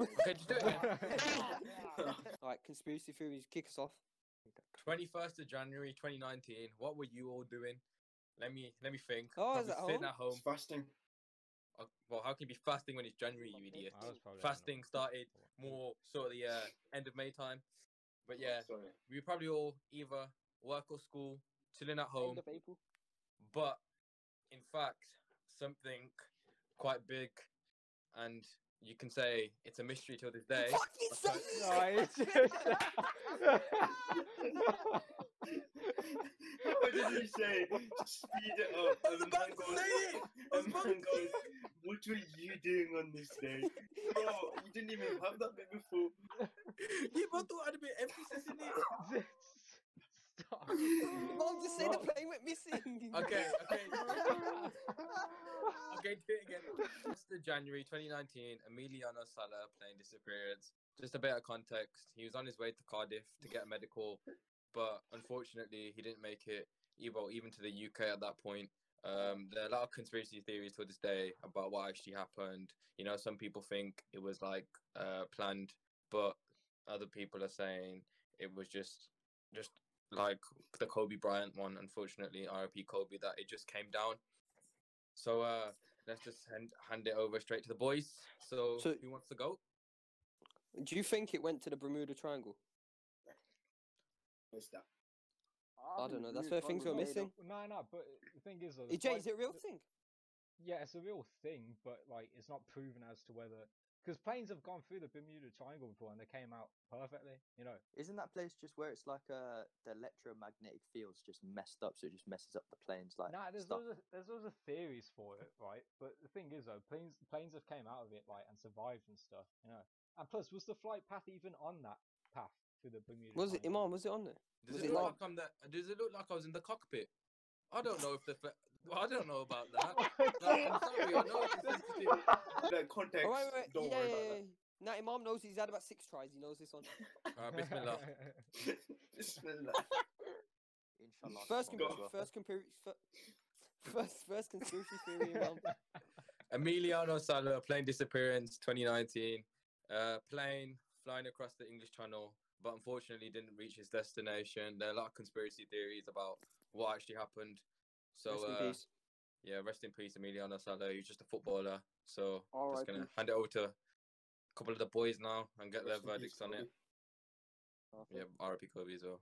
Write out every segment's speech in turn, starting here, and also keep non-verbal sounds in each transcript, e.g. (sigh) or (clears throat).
Okay, just do it. All right, conspiracy theories. Kick us off. 21st of January 2019. What were you all doing? Let me let me think. Oh, is Probably it sitting home? at home. It's fasting. Uh, Well, how can you be fasting when it's January, you idiot? I was probably having a- Fasting started (laughs) more sort of the uh, end of May time. But yeah, Sorry. we probably all either work or school, chilling at home. End of April. But in fact, something quite big, and you can say it's a mystery till this day. Fucking say it! (laughs) what did he say? Speed it up. I was And about man to say it! I and man goes, what were you doing on this day? Bro, you didn't even have that bit before. You both thought I'd a bit emphasis in it. (laughs) Mom, just say the plane went missing. (laughs) Okay, okay. (laughs) Okay, do it again. First of January 2019, Emiliano Sala playing disappearance. Just a bit of context. He was on his way to Cardiff to get a medical, but unfortunately, he didn't make it. Even even to the UK at that point. Um, there are a lot of conspiracy theories to this day about what actually happened. You know, some people think it was like uh, planned, but other people are saying it was just just like the Kobe Bryant one. Unfortunately, RIP Kobe, that it just came down. So uh, let's just hand, hand it over straight to the boys. So, So- who wants to go? Do you think it went to the Bermuda Triangle? What's that? I don't know, that's where things were missing. No, no, but the thing is, though, the Jay, is it a real the- thing? Yeah, it's a real thing, but like it's not proven as to whether because planes have gone through the Bermuda Triangle before and they came out perfectly. You know, Isn't that place just where it's like uh the electromagnetic field's just messed up, so it just messes up the planes like nah, there's stuff? loads of, there's loads of theories for it, right? But the thing is, though, planes planes have came out of it like and survived and stuff. You know, and plus, was the flight path even on that path through the Bermuda? Was it Imam? Was it on there? Does Was it it look not? like I'm the? Does it look like I was in the cockpit? I don't know if the. Fa- well, I don't know about that. (laughs) Like, I'm sorry, I know it's sensitive. (laughs) That context. Oh, wait, wait, wait. Don't yeah, worry yeah, about yeah. Now Imam knows he's had about six tries. He knows this one. Uh, Bismillah. that. (laughs) Bismillah. Inshallah. First, tomorrow com- first, compar- first, first conspiracy theory. Imam. Emiliano Sala plane disappearance 2019. Uh, plane flying across the English Channel, but unfortunately didn't reach his destination. There are a lot of conspiracy theories about what actually happened. So Rest in uh, peace. yeah, rest in peace, Emiliano Sala. He's just a footballer. So just R.I.P.. gonna hand it over to a couple of the boys now and get Rest their in peace, verdicts on it. Kobe. Yeah, R.I.P. Kobe as well.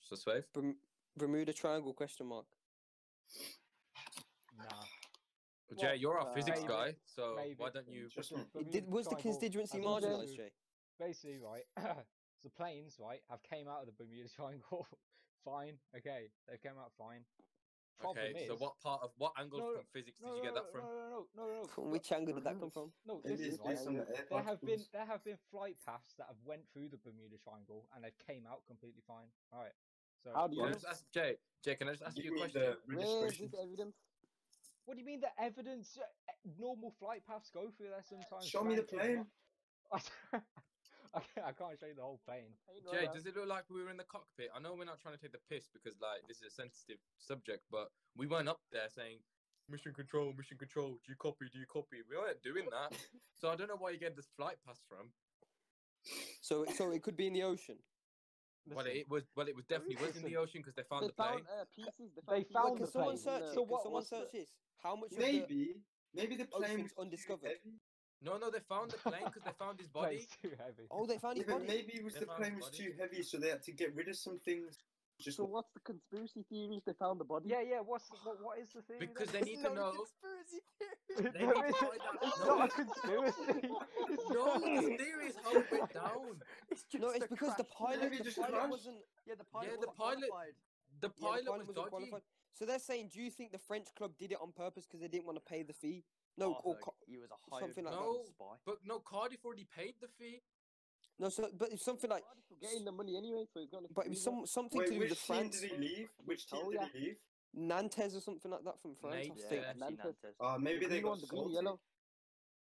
So Swave. Berm- Bermuda Triangle? Question mark. nah. Jay, you're our uh, physics maybe- guy, so maybe. why don't you? Just me. Did, was the constituency has gone marginalised, Jay? basically right (clears throat) so planes right have came out of the bermuda triangle (laughs) fine okay they've came out fine Problem Okay, so what part of what angle No, from physics did no, you get that from? no no no no no From no, which angle did that come from? no Maybe listen, it's right, based on the there have been there have been flight paths that have went through the bermuda triangle and they came out completely fine all right so How do you Can I know? just ask Jay? Jay, can I just ask Give you a question? Where is registration. this evidence? what do you mean the evidence normal flight paths go through there sometimes Show me the plane. (laughs) not- (laughs) I can't, I can't show you the whole plane Jay, does it look like we were in the cockpit? I know we're not trying to take the piss because like this is a sensitive subject, but we weren't up there saying mission control, mission control, do you copy, do you copy? We weren't doing that. (laughs) so I don't know where you get this flight pass from. So, it- so it could be in the ocean. Well, it was well, it was definitely was in the ocean because they found They the plane. found uh, pieces. They They found, found Can pieces the someone plane. search in it? the- So what- someone what's the- search this? How much of the Maybe, maybe the plane Ocean's was too undiscovered. Heavy. No, no, they found the plane because they found his (laughs) body. plane's too heavy Oh, they found his body. maybe it was They the found plane was body. too heavy, so they had to get rid of some things. Just So what's the conspiracy theories? They found the body. yeah yeah what's the, what, what is the theory then? Because they (laughs) need to know. conspiracy They need to is- find out- it's no. not a conspiracy. It's No, not- the theory is how it went (laughs) down. It's No, it's a because the crash. pilot, Maybe the just pilot crashed. wasn't. Yeah, the pilot. Yeah, the wasn't pilot- qualified. The Yeah, the pilot pilot was wasn't dodgy. qualified. So they're saying, do you think the French club did it on purpose because they didn't want to pay the fee? No, or so he was a hired something like that. government No. spy. But no, Cardiff already paid the fee. no. So, but it's something like, Cardiff were getting the money anyway, so he's got. but it was some something Wait, to do with which the team France, did he leave? Which team Oh, did yeah. he leave? Nantes or something like that from France. Nantes, I Yeah, think. Yeah. Nantes. Nantes. Uh, maybe the they green got one, the green, salty. yellow.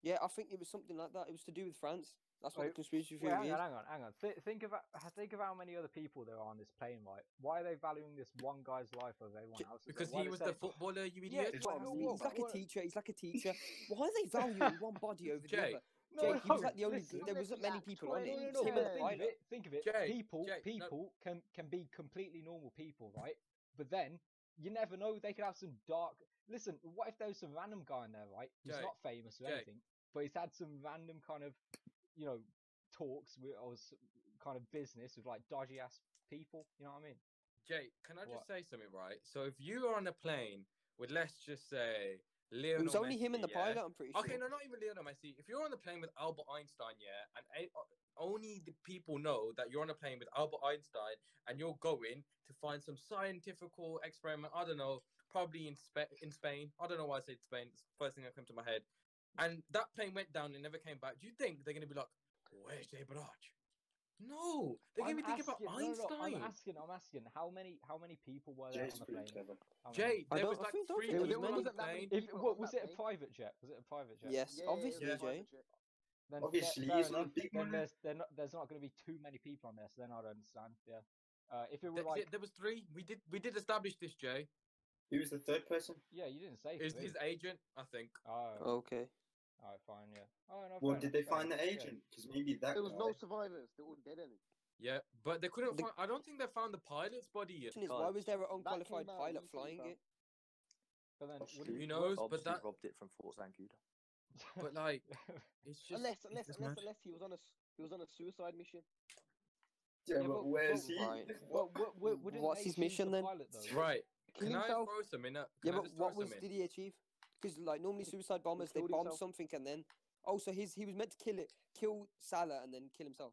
Yeah, I think it was something like that. It was to do with France. That's what Wait, the conspiracy Wait, theory hang is. on, hang on, hang on. Th- think about think of how many other people there are on this plane, right? Why are they valuing this one guy's life over everyone J- else's? Because he was say- the footballer, you Yeah, idiot. It's but what no, what- He's like a teacher. He's like a (laughs) teacher. Why are they valuing one body over the other? No, Jake, he was like the only. listen. There wasn't many people on it. no, It's no. him but and the think of it. Think of it. Jake, people, Jake, no- people can can be completely normal people, right? But then you never know. They could have some dark. Listen, what if there was some random guy in there, right? He's Jake, not famous or Jake. anything, but he's had some random kind of, you know, talks with or s- kind of business with like dodgy ass people. You know what I mean? Jake, can I just What? say something, right? So if you are on a plane with, let's just say, It was only him and the Messi, yeah? pilot. I'm pretty sure. Okay, no, not even Lionel Messi. If you're on the plane with Albert Einstein, yeah, and a- o- only the people know that you're on a plane with Albert Einstein, and you're going to find some scientific experiment. I don't know, probably in Spa- in Spain. I don't know why I said Spain. It's the first thing that came to my head. And that plane went down and never came back. Do you think they're gonna be like, "Where's Jay Bharaj?" No, they're gonna I'm be thinking about asking- no, no, Einstein. I'm asking. I'm asking. How many? How many people were there Jay's on the plane? clever. How many? Jay, I there don't- was I like think- don't three people on was the plane. If what was it a private jet? Was it a private jet? Yes, Yeah, obviously, yeah, Yeah. Jay. Then Obviously, fair, he's fair enough. big then money. there's not, there's not going to be too many people on there, so then I'd understand. Yeah. Uh, if it were Th- like, there was three. We did we did establish this, Jay. Who was the third person? yeah, you didn't say. Is three. his agent? I think. Oh, Okay. all right, fine, yeah. Oh no. Well, fair did they find the agent? Because maybe that There was guy. no survivors. They weren't dead any. Yeah, but they couldn't The- find. I don't think they found the pilot's body yet. Is, why was there an unqualified pilot flying it? But then, Obviously. Who knows? But that, robbed it from Fort Zancudo. (laughs) but like, (laughs) it's just Unless, unless, unless, mad. unless he was on a s- he was on a suicide mission. Yeah, Yeah, but but- where's but- he? Right. Well, what, what, (laughs) wouldn't What's his mission the then? Pilot, though? right. Kill Can I himself. throw some in? A, Yeah, but what was did he achieve? Because like normally suicide bombers they bomb himself. something and then oh so his he was meant to kill it kill Sala and then kill himself.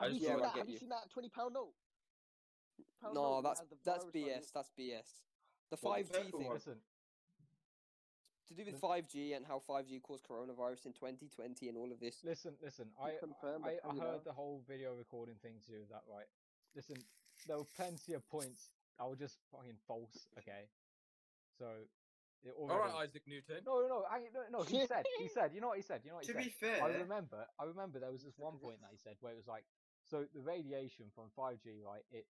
I Have you just Yeah, seen thought- I that? Have you you. seen that twenty pound note? Pound No, note that's has that's virus on it? BS. That's BS. The five G thing? Listen, to do with five G and how five G caused coronavirus in 2020 and all of this. listen, listen. I, confirmed, I, I I heard now. the whole video recording thing to do with that, right? Listen, there were plenty of points that were just fucking false. Okay, so it All already. right, Isaac Newton. No, no, no, hang- no, no. He said, he (laughs) said. You know what he said? You know what he To said? be fair, I remember, I remember there was this one point that he said where it was like, so the radiation from 5G, right? It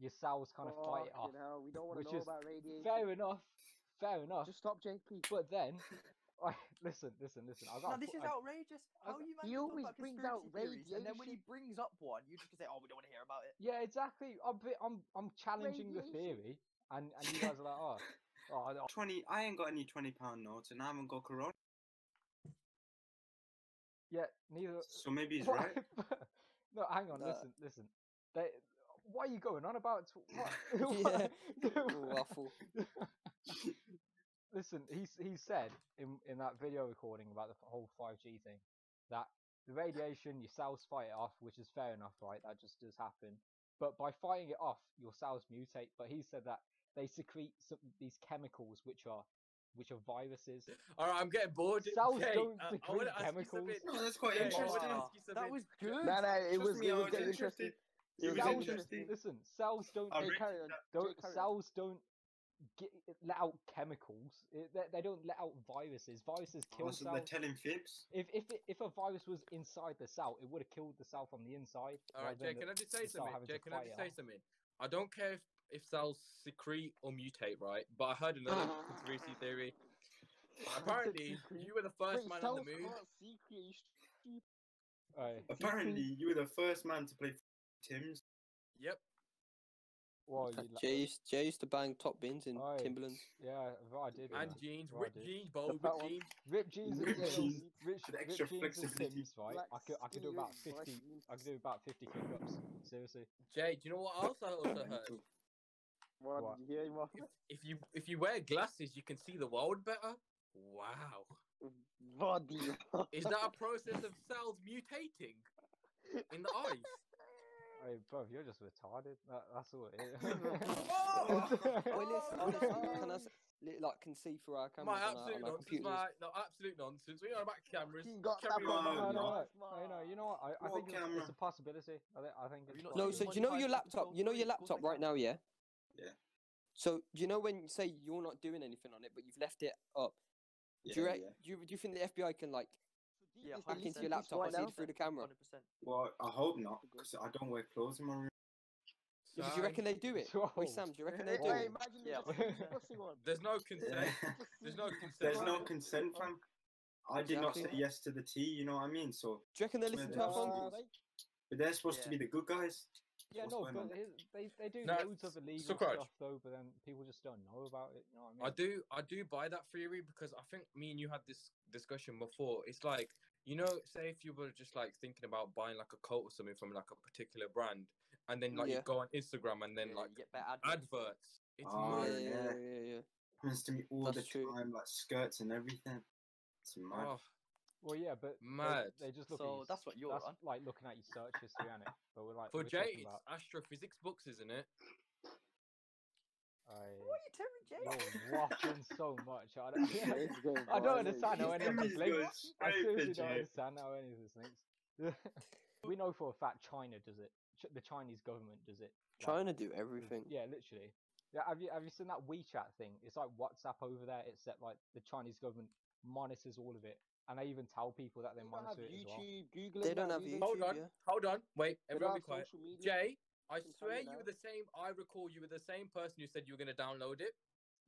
your cells kind of fight it off. Fucking hell, we don't want to know is about radiation. Fair enough, fair enough. Just stop, Jake. But then, (laughs) I, (laughs) listen, listen, listen. I got. No, this is I, outrageous. I- How you He always about brings out conspiracy theories, and then when he brings up one, you just say, "Oh, we don't want to hear about it." Yeah, exactly. I'm, I'm, I'm challenging the theory, and and you guys are like, oh, oh, I- Twenty. I ain't got any twenty pound notes, and I haven't got corona. yeah, neither. So maybe he's (laughs) What? right. (laughs) no, hang on. Nah. Listen, listen. They, what are you going on about? What? Yeah. Waffle. Listen, he he said in in that video recording about the whole five G thing that the radiation your cells fight it off, which is fair enough, right? That just does happen. But by fighting it off, your cells mutate. But he said that they secrete some, these chemicals which are which are viruses. All right, I'm getting bored. Cells Jay, don't uh, secrete want chemicals. you something. No, that's quite Jay, I interesting. wanna Wow, that was good. Nah, nah, it Trust was, me, it was was getting interesting. It was cells, interesting. listen, cells don't I Jay, read carry don't Jay, carry on. cells don't get, let out chemicals. It, they, they don't let out viruses. Viruses oh, kill Oh, so they're telling fibs. If if it, if a virus was inside the cell, it would have killed the cell from the inside. All right, rather Jay, than can I just say something? having to Jay, can I just say off. something? I don't care if, if cells secrete or mutate, right? But I heard another (laughs) conspiracy theory. (laughs) Apparently, you were the first Wait, man on the moon. secret, you stupid. Apparently, you were the first man to play Tim's. Yep. Well, you, Jay used, Jay used to bang top bins in Aye. Timberlands. yeah, I did. And yeah. jeans, ripped jeans, bold That ripped one. jeans. Rip jeans and Ripped jeans Rich, with rip extra jeans and flexibility. Tims, right? Black I could, I could do about 50. I could do about 50 kick-ups. Seriously. Jay, do you know what else I (laughs) also heard? What, What? did you hear him? If, if you if you wear glasses, you can see the world better. Wow. Body. Is that a process of cells mutating in the eyes? Hey, bro, you're just retarded. That, that's all it is. (laughs) (laughs) Oh! Well, listen, honestly, can (laughs) I, like can see through our cameras My on our, absolute on our nonsense, my no, absolute nonsense. We are about cameras. He got Carry that no, no, no, no. no, no, you know what? I, I think it's, camera. it's a possibility. I think, I think it's you No, seen so do you know your laptop? You know your laptop right now, yeah? Yeah. So do you know when you say you're not doing anything on it, but you've left it up? Yeah, do, you re- yeah. do you do you think the FBI can like Yeah, hack into your 100%. laptop and see it through the camera? 100%. Well, I hope not, because I don't wear clothes in my room. Yeah, but do you reckon they do it? (laughs) Whoa. Wait, Sam, do you reckon they do hey, it? imagine Yeah. yeah. (laughs) There's no (laughs) consent. There's no consent. There's no consent, fam. I did not say yes to the tea. You know what I mean? So, Do you reckon they listen to our phone calls? but they're supposed to be the good guys. Yeah, What's no, but on? they they do No, loads of illegal Sukhraj. stuff though, but then people just don't know about it. You know what I mean? I do I do buy that theory because I think me and you had this discussion before. It's like you know, say if you were just like thinking about buying like a coat or something from like a particular brand, and then like Yeah. you go on Instagram and then Yeah, like get better adverts. adverts. It's Oh, yeah, mad. yeah, yeah. yeah, yeah, yeah. Happens to me all That's the true. time, like skirts and everything. It's mad. Oh, Well, yeah, but they- Mad. They, just look. So your, that's what you're that's on. like looking at your search history, is it? But we're like for we're Jay, about. astrophysics books, isn't it? I, What are you telling Jay? you're (laughs) waffling so much. I don't, (laughs) It's going (laughs) I don't understand how it's- any of this links. I seriously don't understand how any of this links. we know for a fact China does it. Ch- the Chinese government does it. like, Trying to do everything. Yeah, literally. Yeah, have you have you seen that WeChat thing? It's like WhatsApp over there, except like the Chinese government monitors all of it, and they even tell people that they They don't have monitor it as well. YouTube, Google. They don't have? YouTube. Hold on, yeah. hold on, wait, everyone be quiet. social media. Jay, I swear you you were the same. I recall you were the same person who said you were gonna download it.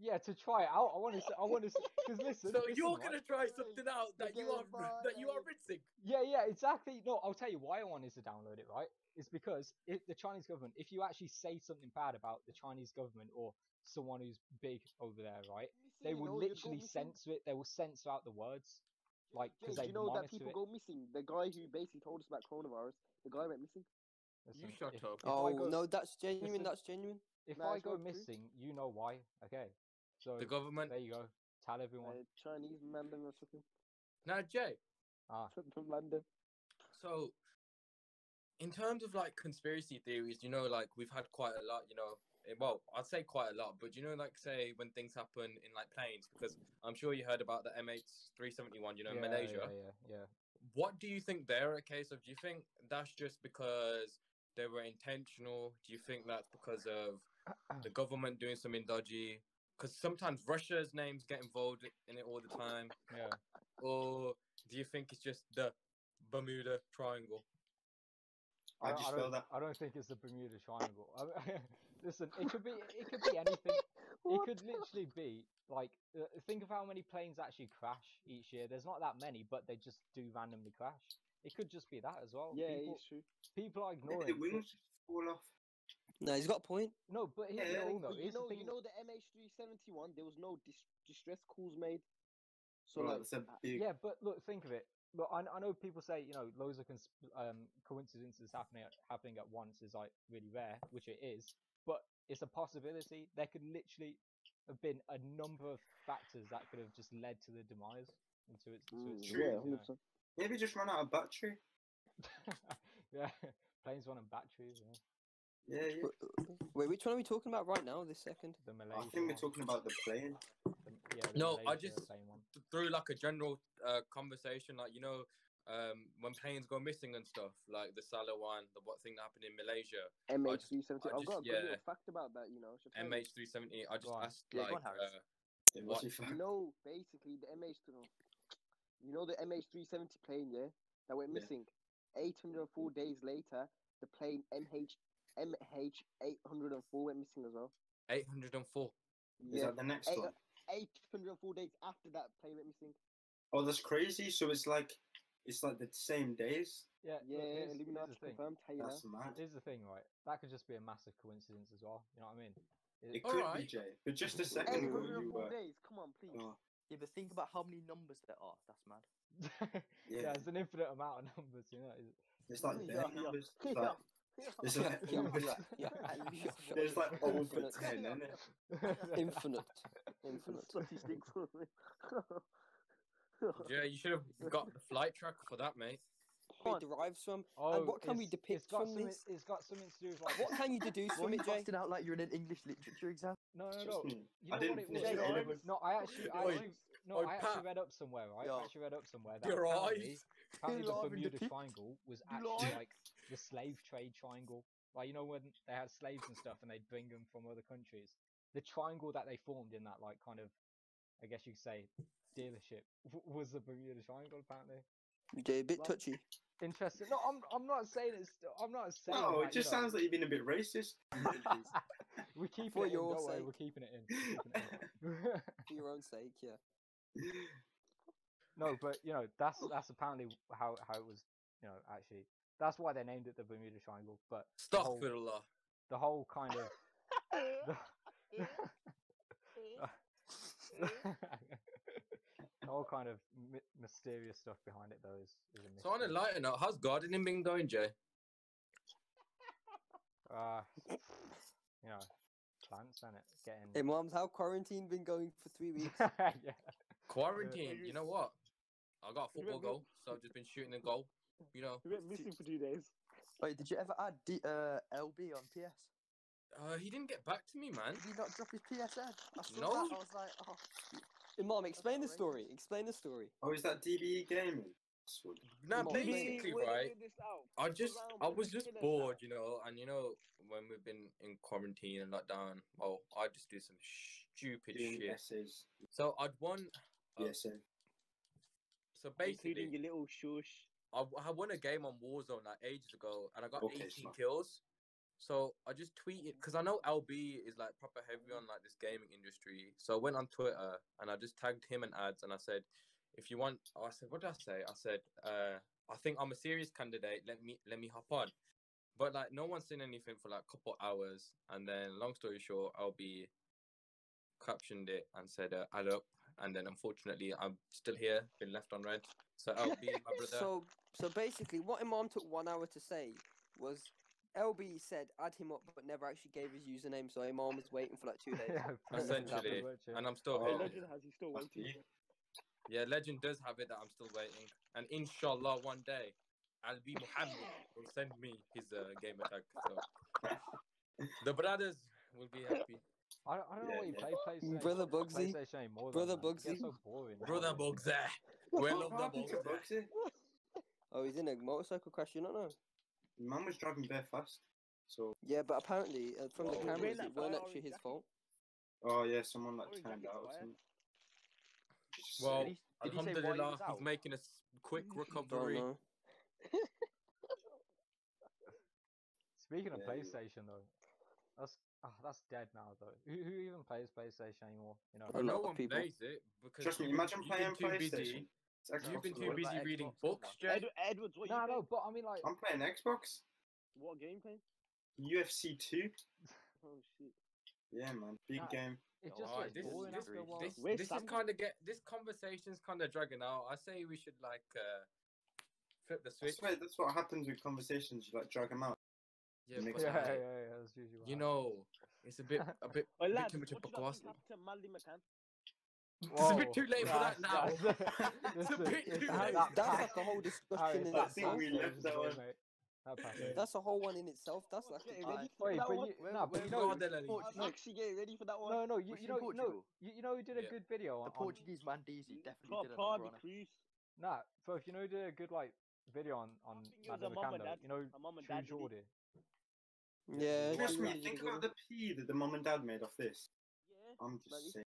Yeah, to try it out. I want to. I want to. Because (laughs) listen. So listen, you're right? gonna try something out that you are Forget that you are it. rinsing. Yeah, yeah, exactly. No, I'll tell you why I wanted to download it. Right, it's because if the Chinese government, if you actually say something bad about the Chinese government or someone who's big over there, right, they Missing, you will you'd literally censor it. They will censor out the words, like because you know that people it. go missing? The guy who basically told us about coronavirus, the guy went missing. You shut if, up. If Oh go, no, that's genuine. listen, That's genuine. If Nah, I go not true. missing, you know why. Okay, so The government. there you go. Tell everyone. Uh, Chinese man or something Now, Jay. Ah, (laughs) from London. So, in terms of like conspiracy theories, you know, like we've had quite a lot. You know, eh, well, I'd say quite a lot, but you know, like say when things happen in like planes, because I'm sure you heard about the MH371. You know, in yeah, Malaysia. Yeah, yeah, yeah. What do you think they're a case of? Do you think that's just because they were intentional? Do you think that's because of the government doing something dodgy? Because sometimes Russia's names get involved in it all the time. Yeah. Or do you think it's just the Bermuda Triangle? I don't- just don't, feel that. I don't think it's the Bermuda Triangle. (laughs) Listen, it could be. It could be (laughs) anything. It could literally be like. Uh, think of how many planes actually crash each year. There's not that many, but they just do randomly crash. It could just be that as well. Yeah, people, it's true. people are Maybe ignoring. the it. wings fall off. No, he's got a point. No, but here's Yeah, the thing, But though. you know, the you know the MH371. There was no dis- distress calls made. So Well, like, it's uh, big. Yeah, but look, think of it. Look, I, I know people say you know loads of cons- um, coincidences happening at, happening at once is like really rare, which it is. But it's a possibility. There could literally have been a number of factors that could have just led to the demise into its. To mm, its True, yeah, you hundred percent. Maybe just run out of battery. (laughs) yeah, planes running batteries. Yeah. Yeah, yeah. Wait, which one are we talking about right now? This second. The Malaysia. I think we're talking about the plane. The, yeah, the No, I just- Th- Through like a general uh, conversation, like you know, um, when planes go missing and stuff, like the Sala one, the what thing that happened in Malaysia, MH370. I I've got a good yeah. little fact about that. You know, should tell you. MH370. I just asked Yeah, like, on, Haaris. uh, It What? must be You know, basically the MH, you know the MH370 plane, yeah, that went Yeah. missing. 804 days later, the plane MH MH804 went missing as well. 804. Yeah. Is that the next Eight- one? 804 days after that plane went missing. Oh, that's crazy. So it's like, it's like the same days. Yeah, look, Yeah, here's, here's Illuminati the thing. confirmed. That's that. mad. Here's the thing, right? That could just be a massive coincidence as well. You know what I mean? It- It could be Jay, but just a second ago you 804 were. days. Come on, please. Oh, Yeah, but think about how many numbers there are. That's mad. (laughs) yeah. Yeah. it's an infinite amount of numbers, you know. it's- it's like Yeah, bare yeah. numbers. It's Yeah. like, it's Yeah, like yeah, over, yeah, yeah. At least one. there's like over Infinite. ten, isn't it? (laughs) Infinite. (laughs) Infinite. Statistics. Yeah, you should have got the flight tracker for that, mate. It derives from. Oh, and what can we depict from something, this? It's got something to do with like. (laughs) What can you deduce (laughs) from it, Jay? busting out like you're in an English literature exam? No, no, no. Trust me. You I know what didn't it was? it No, No, I actually, I Oi. actually, no, Oi, I actually Pat. read up somewhere, right? Yo. I actually read up somewhere that Your apparently, eyes. apparently (laughs) the Bermuda the Triangle was actually like the slave trade triangle. Like you know when they had slaves and stuff, and they'd bring them from other countries. The triangle that they formed in that like kind of, I guess you could say, dealership was the Bermuda Triangle. Apparently, Jay, a bit Like- touchy. Interesting. No, I'm, I'm not saying it's. I'm not saying. No, that, it just you know, sounds like you've been a bit racist. (laughs) (laughs) we keep keeping For it in. your Don't worry, sake. we're keeping it in. We're (laughs) keeping it in. For your own sake, yeah. No, but you know that's oh. that's apparently how how it was. You know, actually, that's why they named it the Bermuda Triangle. But stop the whole, Astaghfirullah. the whole kind of the, the whole kind of mi- mysterious stuff behind it, though, is, is a So on a mystery. lighter note, how's gardening been going, Jay? Uh, (laughs) you know, plants and it getting. Hey, moms, how quarantine been going for three (laughs) weeks? yeah. Quarantine. You know what? I got a football went- goal, so I've just been shooting the goal. You know, We went missing for two days. Wait, did you ever add D- uh, LB on PS? uh, he didn't get back to me, man. Did he not drop his PSN? I saw No. that. I was like, oh. Hey, mom, explain the outrageous. story. Explain the story. Oh, is that DBE gaming? No, Now, Come mate. basically, right? wait this out. I just, I was just bored, you know, and you know, when we've been in quarantine and lockdown, well, I just do some stupid Doing shit. essays. So I'd won. uh, Yes, sir. So Including basically, your little shush. I, I won a game on Warzone like ages ago, and I got Okay, 18 smart. kills. So I just tweeted because I know LB is like proper heavy on like this gaming industry. So I went on Twitter and I just tagged him and ads, and I said, if you want, I said, what did I say? I said, uh, I think I'm a serious candidate. Let me let me hop on. But like no one's seen anything for like a couple hours, and then long story short, LB captioned it and said, uh, add up. And then unfortunately, I'm still here, been left on red. So LB, my (laughs) brother. So, so basically, what Imam took one hour to say was LB said add him up, but never actually gave his username. So Imam was waiting for like two days. (laughs) yeah, Essentially, pretty much, yeah. and I'm still Oh, here. Legend has he still waiting. Yeah, legend does have it that I'm still waiting, and inshallah one day, Albi Muhammad will send me his uh, game attack. So (laughs) the brothers will be happy. I don't, I don't know Yeah, what you yeah. play PlayStation. Brother Bugsy. PlayStation anymore. though, Brother man. Bugsy. so boring. Brother. Bugsy, we love the happened to Bugsy. Bugsy? Oh, he's in a motorcycle crash. You don't know? Man was driving bare fast. So, Yeah, but apparently uh, from the Oh, cameras, that it weren't actually his jacket. fault. oh yeah, someone like Orange turned out or something. Well, Did he- did he he Alhamdulillah, he's out? making a s- quick Don't recovery. know. (laughs) Speaking of Yeah, you- PlayStation though, that's ah, that's dead now though. Who, who even plays PlayStation anymore? You know. A no lot of one people. plays it because Trust me, you've- imagine you've playing been PlayStation. busy. It's Xbox You've been too busy about reading Xbox books, now? Jay. Ed- Edwards, what you No, playing? no, but I mean like. I'm playing Xbox. What game playing? UFC 2. (laughs) Oh shit. Yeah, man. Big Nah. game. It just Oh, gets this, boring this, after a while. this, Where's this is Sam? kind of get this conversation's kind of dragging out. I say we should like uh, flip the I switch. swear that's what happens with conversations. You like drag them out. Yeah, Mix but, yeah, yeah, yeah, that's usually what you happens. know, it's a bit a bit, (laughs) Oh, bit lads, too much of what do you not bakwas. think happened to Manly McCann? It's a bit too late for that now. that's- (laughs) It's a (laughs) bit too late. that That's like a whole discussion Harry, in I think itself. we pass left that one. mate. That pass Yeah. was- That's a whole one in itself. That's like Getting a ready for Wait, that but one? you, no, but you know, God, I'm actually getting ready for that one. no, no, you, you know, no, you, you know, who did a Yeah. good video on, The Portuguese man Deezy definitely Pro- did it. Prada on Cruz. Nah, so if you know, who did a good like video on on think it was Madame a mum and Wakanda, you know, a and True dad video. Jordy. Yeah. Trust me, think about the pee that the mum and dad made off this. Yeah. I'm just saying.